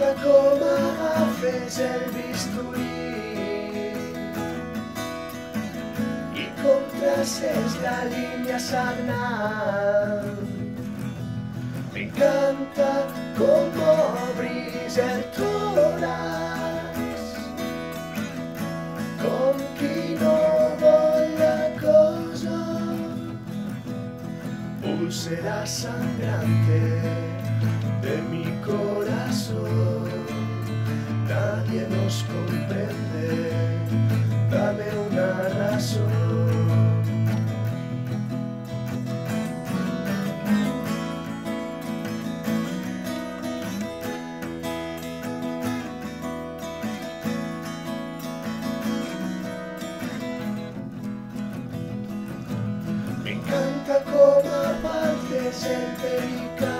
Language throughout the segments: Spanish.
com agafes el bisturí i com traces la línia sagnant. M'encanta com obris el tòrax, com qui no vol la cosa. Pulsera sangrante de mi corazón. Nos comprende, dame una razón. Me encanta com apartes el pericardi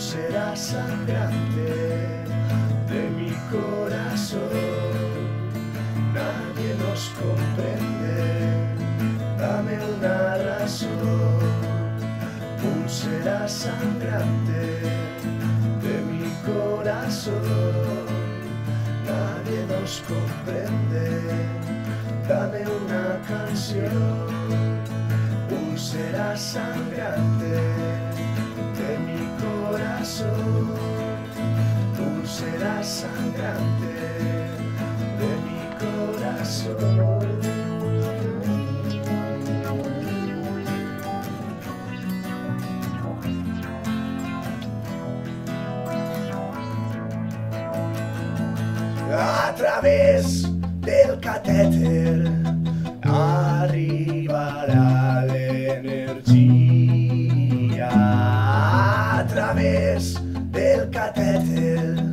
Pulsera sangrante de mi corazón. Nadie nos comprende, dame una razón. Pulsera sangrante de mi corazón. Nadie nos comprende, dame una canción. Pulsera sangrante de mi corazón. A través del catéter arribará la energía. A través del catéter